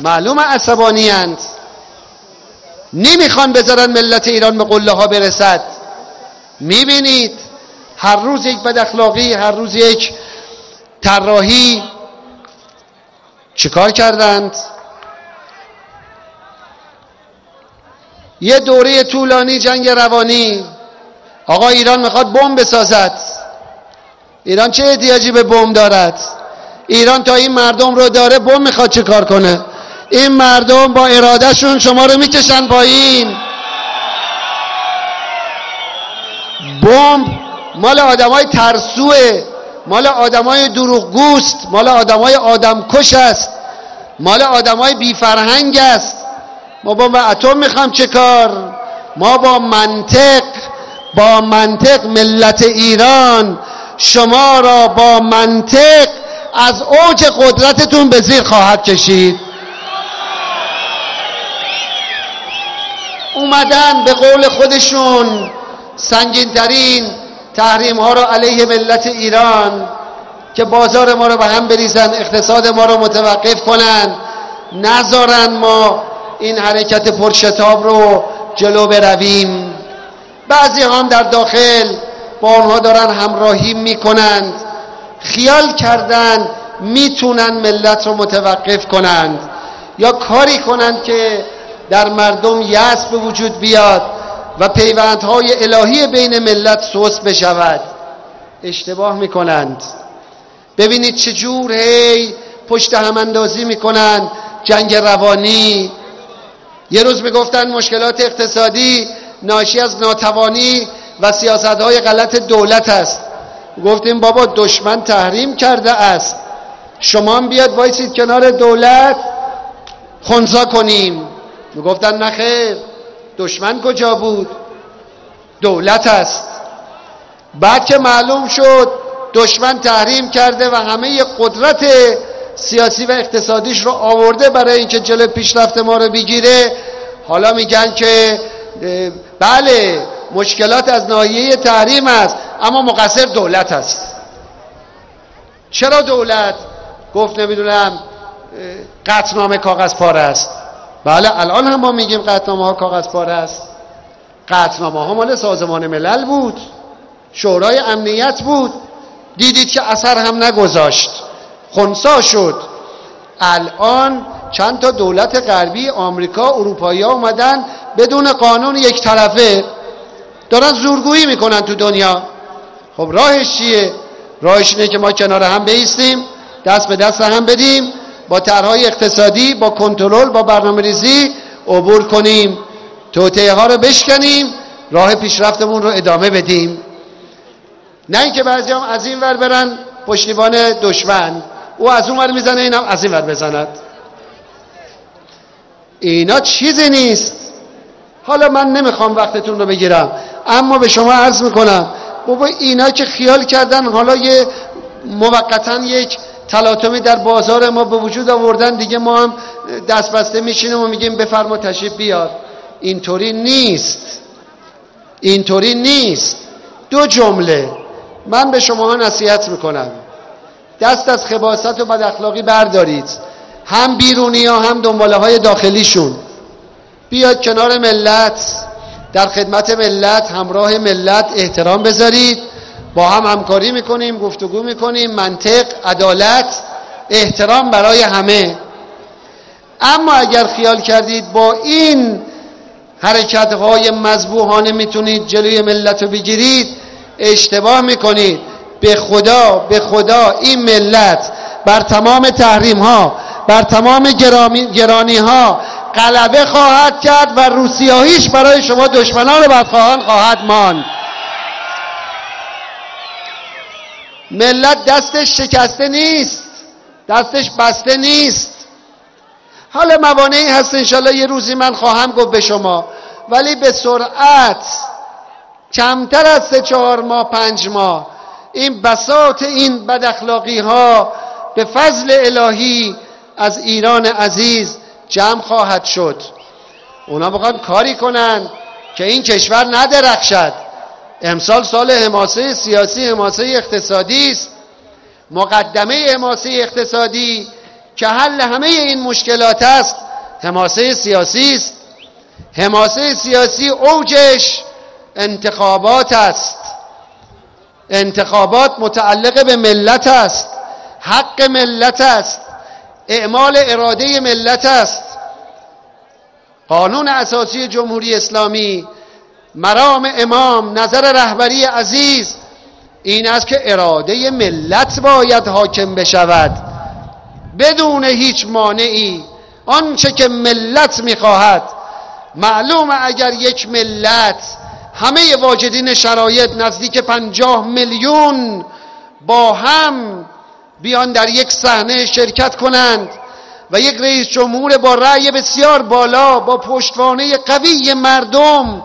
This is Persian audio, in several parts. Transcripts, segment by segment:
معلوم عصبانی هند نمی‌خوان بذارن ملت ایران به قله ها برسد. می‌بینید هر روز یک بد اخلاقی هر روز یک طراحی. چیکار کردند؟ یه دوره طولانی جنگ روانی. آقا ایران می‌خواد بمب بسازد. ایران چه احتیاجی به بمب دارد؟ ایران تا این مردم رو داره بمب می‌خواد چه کار کنه؟ این مردم با ارادهشون شما رو می‌کشن پایین. بمب مال آدمای ترسوه مال آدمای دروغگوست مال آدمای آدمکش است مال آدمای بی فرهنگ است. ما با اتم می‌خوام چه کار؟ ما با منطق با منطق ملت ایران شما را با منطق از اوج قدرتتون به زیر خواهد کشید. اومدن به قول خودشون سنگینترین تحریم ها را علیه ملت ایران که بازار ما رو به هم بریزن اقتصاد ما رو متوقف کنن. نذارن ما این حرکت پرشتاب رو جلو برویم. بعضی هم در داخل با آنها دارن همراهی می‌کنند خیال کردن می‌تونن ملت رو متوقف کنند. یا کاری کنند که در مردم یأس به وجود بیاد و پیوندهای الهی بین ملت سوس بشود. اشتباه می‌کنند. ببینید چجور هی پشت هم اندازی می‌کنند جنگ روانی. یه روز می‌گفتن مشکلات اقتصادی ناشی از ناتوانی و سیاست های غلط دولت است. گفتیم بابا دشمن تحریم کرده است. شما بیاد وایسید کنار دولت. خونسا کنیم. می‌گفتن نخیر دشمن کجا بود؟ دولت است. بعد که معلوم شد دشمن تحریم کرده و همه قدرت سیاسی و اقتصادیش رو آورده برای اینکه جلو پیشرفت ما رو بگیره حالا میگن که بله مشکلات از ناحیه تحریم است اما مقصر دولت است. چرا دولت؟ گفت نمی‌دونم قطنامه کاغذ پاره است. بله الان هم ما میگیم قطنامه ها کاغذ پاره است. قطنامه ها مال سازمان ملل بود. شورای امنیت بود. دیدید که اثر هم نگذاشت. خونسا شد. الان چند تا دولت غربی آمریکا اروپایی ها اومدن بدون قانون یک طرفه. دارن زورگویی می‌کنن تو دنیا. خب راهش چیه؟ راهش اینه که ما کنار هم بیستیم دست به دست هم بدیم. با طرحهای اقتصادی با کنترل با برنامه ریزی عبور کنیم. توطئه ها رو بشکنیم راه پیشرفتمون رو ادامه بدیم. نه اینکه بعضی هم از این ور برن پشتیبان دشمن. او از اون ور می‌زنه اینم از این ور بزند. اینا چیزی نیست. حالا من نمی‌خوام وقتتون رو بگیرم اما به شما عرض می‌کنم بابا اینا که خیال کردن حالا یه موقتا یک تلاطمی در بازار ما به وجود آوردن دیگه ما هم دست بسته میشینیم و میگیم بفرما تشریف بیار. اینطوری نیست. اینطوری نیست. دو جمله. من به شما نصیحت می‌کنم. دست از خباست و بد اخلاقی بردارید. هم بیرونی ها هم دنباله های داخلیشون. بیاد کنار ملت در خدمت ملت همراه ملت احترام بذارید. با هم همکاری می‌کنیم گفتگو می‌کنیم منطق عدالت احترام برای همه. اما اگر خیال کردید با این حرکت های مذبوحانه می‌تونید جلوی ملت رو بگیرید اشتباه می‌کنید. به خدا به خدا این ملت بر تمام تحریم ها بر تمام گرانی ها غلبه خواهد کرد و روسیاهیش برای شما دشمنان بدخواهان خواهد ماند. ملت دستش شکسته نیست. دستش بسته نیست. حالا موانعی هست انشالله یه روزی من خواهم گفت به شما. ولی به سرعت کمتر از سه چهار ماه پنج ماه. این بساط این بداخلاقی ها به فضل الهی از ایران عزیز جمع خواهد شد. اونا بخوان کاری کنن که این کشور ندرخشد. امسال سال حماسه سیاسی حماسه اقتصادی است. مقدمه حماسه اقتصادی که حل همه این مشکلات است حماسه سیاسی است. حماسه سیاسی اوجش انتخابات است. انتخابات متعلق به ملت است. حق ملت است. اعمال اراده ملت است. قانون اساسی جمهوری اسلامی مرام امام نظر رهبری عزیز این است که اراده ملت باید حاکم بشود. بدون هیچ مانعی آنچه که ملت می‌خواهد. معلوم اگر یک ملت همه واجدین شرایط نزدیک پنجاه میلیون با هم بیان در یک صحنه شرکت کنند و یک رئیس جمهور با رأی بسیار بالا با پشتوانه قوی مردم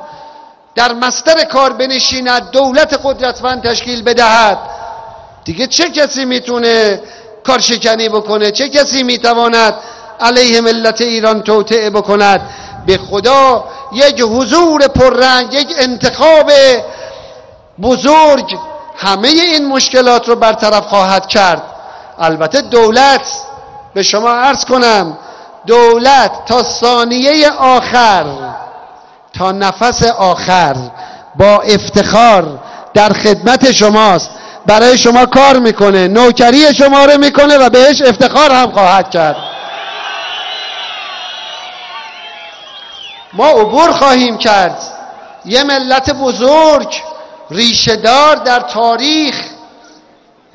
در مستر کار بنشیند دولت قدرتمند تشکیل بدهد. دیگه چه کسی می‌تونه کارشکنی بکنه؟ چه کسی می‌تواند علیه ملت ایران توطعه بکند؟ به خدا یک حضور پررنگ یک انتخاب بزرگ همه این مشکلات رو برطرف خواهد کرد. البته دولت به شما عرض کنم دولت تا ثانیه آخر تا نفس آخر با افتخار در خدمت شماست. برای شما کار می‌کنه نوکری شما رو می‌کنه و بهش افتخار هم خواهد کرد. ما عبور خواهیم کرد. یه ملت بزرگ ریشهدار در تاریخ.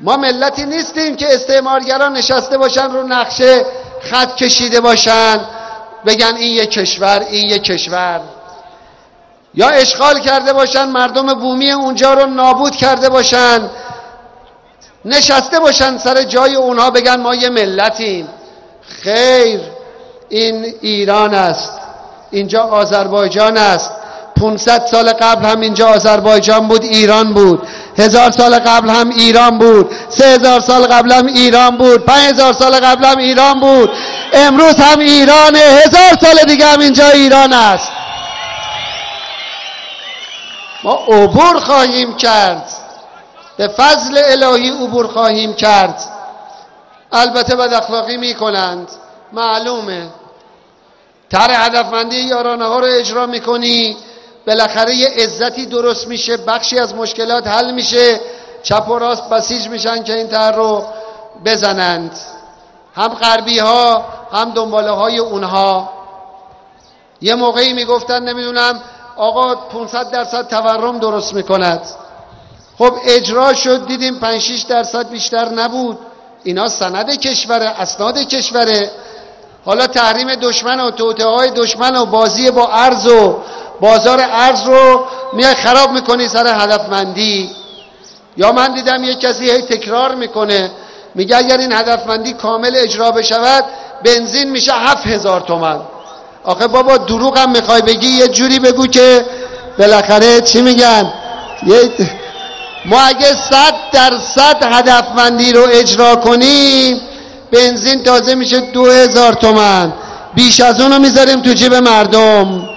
ما ملتی نیستیم که استعمارگران نشسته باشن رو نقشه خط کشیده باشن بگن این یک کشور این یک کشور. یا اشغال کرده باشن مردم بومی اونجا رو نابود کرده باشن نشسته باشن سر جای اونها بگن ما یه ملتیم. خیر این ایران است اینجا آذربایجان است. 500 سال قبل هم اینجا آذربایجان بود ایران بود. هزار سال قبل هم ایران بود. سه هزار سال قبل هم ایران بود. پنج هزار سال قبل هم ایران بود. امروز هم ایرانه. هزار سال دیگه هم اینجا ایران است. ما عبور خواهیم کرد. به فضل الهی عبور خواهیم کرد. البته بد اخلاقی می کنند معلومه. تر هدفمندی یارانه ها رو اجرا می‌کنی. بالاخره یه عزتی درست میشه بخشی از مشکلات حل میشه. چپ و راست بسیج میشن که این تر رو بزنند. هم غربی ها هم دنباله های اونها. یه موقعی می‌گفتن نمی‌دونم آقا 500 درصد تورم درست می‌کند. خب اجرا شد دیدیم 5 6 درصد بیشتر نبود. اینا سند کشوره اسناد کشوره. حالا تحریم دشمن و توته های دشمن و بازی با ارز و بازار ارز رو میای خراب می‌کنی سر هدفمندی. یا من دیدم یک کسی هی تکرار می‌کنه میگه اگر این هدفمندی کامل اجرا بشود بنزین میشه هفت هزار تومن. آخه بابا دروغ هم می‌خوای بگی یه جوری بگو که بالاخره چی میگن؟ ما اگه صد درصد هدفمندی رو اجرا کنیم بنزین تازه میشه دو هزار تومن. بیش از اونو می‌ذاریم تو جیب مردم.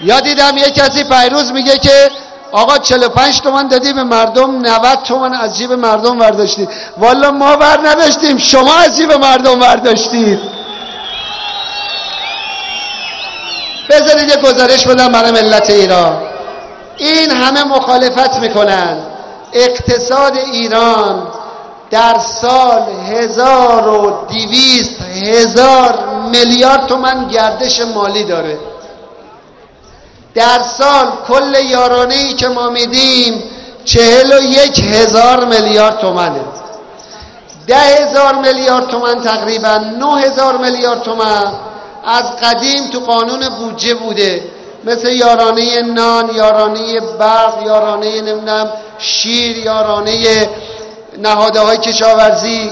یا دیدم یه کسی پیروز میگه که آقا 45 تومن دادی به مردم 90 تومن از جیب مردم برداشتید والا ما بر نداشتیم شما از جیب مردم برداشتید بذارید یه گزارش بدم برای ملت ایران. این همه مخالفت می‌کنن. اقتصاد ایران در سال هزار و دیویست هزار میلیارد تومن گردش مالی داره. در سال کل یارانه ای که ما میدیم چهل و یک هزار میلیارد تومنه. ده هزار میلیارد تومن تقریبا نه هزار میلیارد تومن از قدیم تو قانون بودجه بوده. مثل یارانه نان یارانه برق یارانه نمی‌دونم شیر یارانه نهاده های کشاورزی.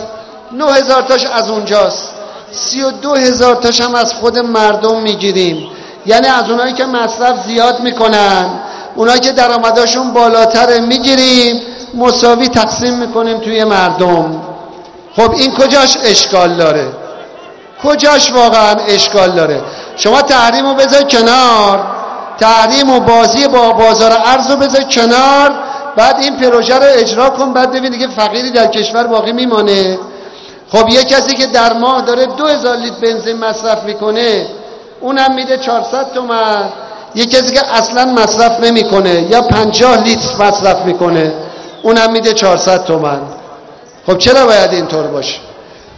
نه هزار تاش از اونجاست. سی و دو هزار تاش هم از خود مردم می‌گیریم. یعنی از اونایی که مصرف زیاد می‌کنن اونایی که درآمدشون بالاتر می‌گیریم مساوی تقسیم می‌کنیم توی مردم. خب این کجاش اشکال داره؟ کجاش واقعا اشکال داره؟ شما تحریم رو بذار کنار. تحریم و بازی با بازار ارز رو بذار کنار. بعد این پروژه رو اجرا کن بعد ببین دیگه فقیری در کشور باقی میمانه. خب یه کسی که در ماه داره دو هزار لیتر بنزین مصرف می‌کنه اونم میده 400 تومن. یه کسی که اصلا مصرف نمی‌کنه یا 50 لیتر مصرف می‌کنه اونم میده 400 تومن. خب چرا باید اینطور باشه؟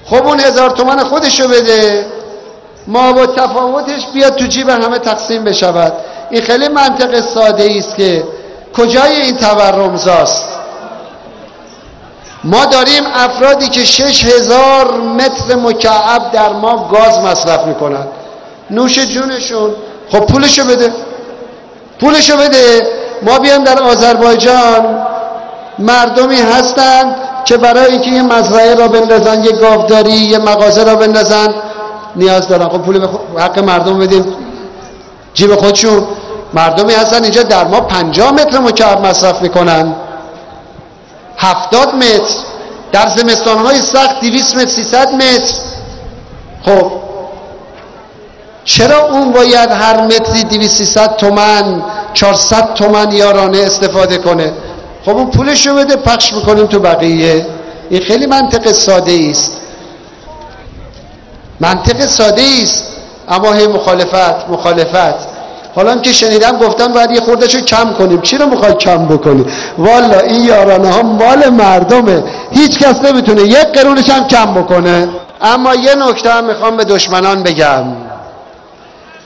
خب اون هزار تومن خودشو بده. ما با تفاوتش بیاد تو جیب همه تقسیم بشود. این خیلی منطق ساده است که کجای این تورمزاست ما داریم افرادی که شش هزار متر مکعب در ما گاز مصرف می‌کنن. نوش جونشون. خب پولشو بده. پولشو بده. ما بیام در آذربایجان. مردمی هستند. که برای اینکه یه مزرعه را بندازن یه گاوداری یه مغازه را بندازن. نیاز دارن. خب پول حق مردم بدیم. جیب خودشون. مردمی هستن اینجا در ما 50 متر مکعب مصرف می‌کنن. 70 متر. در زمستان های سخت 200 متر 300 متر. خب. چرا اون باید هر متری 200 300 تومن 400 تومن یارانه استفاده کنه؟ خب اون پولشو بده پخش می‌کنیم تو بقیه. این خیلی منطق ساده است. منطق ساده است. اما هی مخالفت مخالفت. حالا که شنیدم گفتن باید یه خوردهشو کم کنیم. چی رو می‌خوای کم بکنی؟ والا این یارانه ها مال مردمه. هیچ کس نمی‌تونه یک قرونش هم کم بکنه. اما یه نکته هم می‌خوام به دشمنان بگم.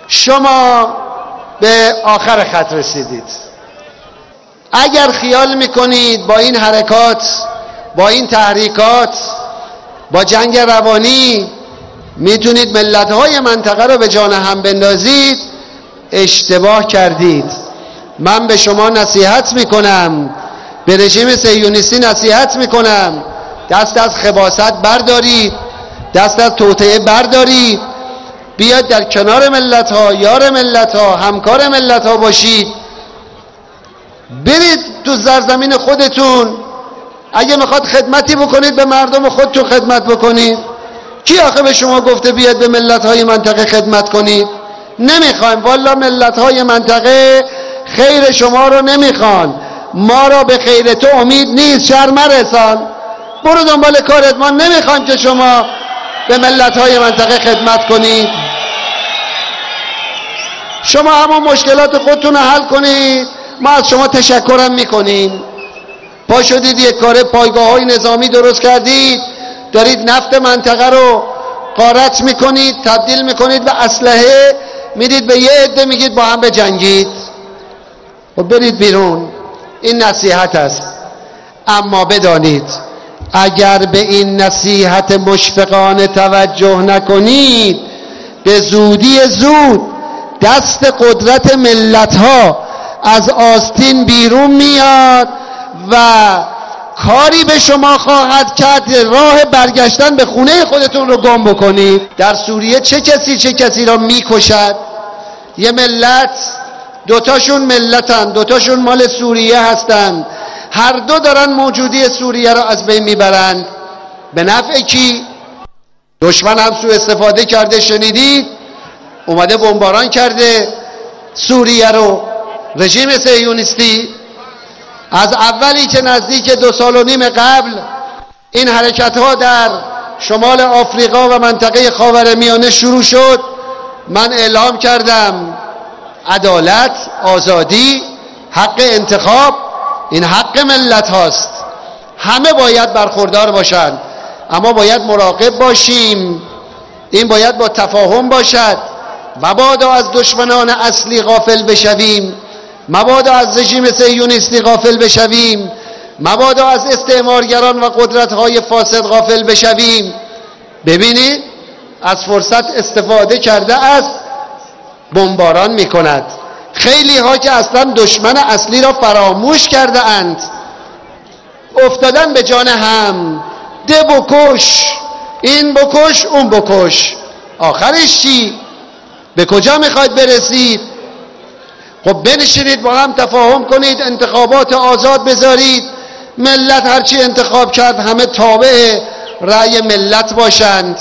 شما به آخر خط رسیدید. اگر خیال می‌کنید با این حرکات با این تحریکات با جنگ روانی می‌تونید ملت های منطقه رو به جان هم بندازید اشتباه کردید. من به شما نصیحت می‌کنم به رژیم سیونیستی نصیحت می‌کنم. دست از خباست بردارید دست از توطعه بردارید. بیاد در کنار ملت ها یار ملت ها همکار ملت ها باشید. برید تو زرزمین خودتون. اگه می‌خواد خدمتی بکنید به مردم خودتون خدمت بکنید. کی آخه به شما گفته بیاد به ملت های منطقه خدمت کنید؟ نمی‌خوایم. والا ملت های منطقه خیر شما رو نمی‌خوان. ما را به خیر تو امید نیست شر مرسان. برو دنبال کارت. ما نمی‌خوایم که شما به ملت های منطقه خدمت کنید. شما همون مشکلات خودتون رو حل کنید. ما از شما تشکرم می‌کنیم. پا شدید یک کار پایگاه های نظامی درست کردید. دارید نفت منطقه رو قارت می‌کنید تبدیل می‌کنید به اسلحه می‌دید به یه عده میگید با هم بجنگید. و خب برید بیرون. این نصیحت است. اما بدانید اگر به این نصیحت مشفقانه توجه نکنید به زودی زود دست قدرت ملت ها از آستین بیرون میاد و کاری به شما خواهد کرد راه برگشتن به خونه خودتون رو گم بکنید. در سوریه چه کسی چه کسی را می‌کشد؟ یه ملت دوتاشون ملتن دوتاشون مال سوریه هستند هر دو دارن موجودی سوریه را از بین می‌برند به نفع کی؟ دشمن هم سو استفاده کرده شنیدید؟ اومده بمباران کرده سوریه رو. رژیم سیونیستی از اولی که نزدیک دو سال و نیم قبل این حرکت ها در شمال آفریقا و منطقه خاور میانه شروع شد من اعلام کردم عدالت آزادی حق انتخاب این حق ملت هاست. همه باید برخوردار باشند اما باید مراقب باشیم. این باید با تفاهم باشد مبادا از دشمنان اصلی غافل بشویم. مبادا از رژیم سیونیستی غافل بشویم. مبادا از استعمارگران و قدرت‌های فاسد غافل بشویم. ببینید از فرصت استفاده کرده است بمباران می کند خیلی ها که اصلا دشمن اصلی را فراموش کرده اند. افتادن به جان هم. ده بکش این بکش اون بکش. آخرش چی؟ به کجا می‌خواید برسید؟ خب بنشینید با هم تفاهم کنید انتخابات آزاد بذارید. ملت هرچی انتخاب کرد همه تابع رأی ملت باشند.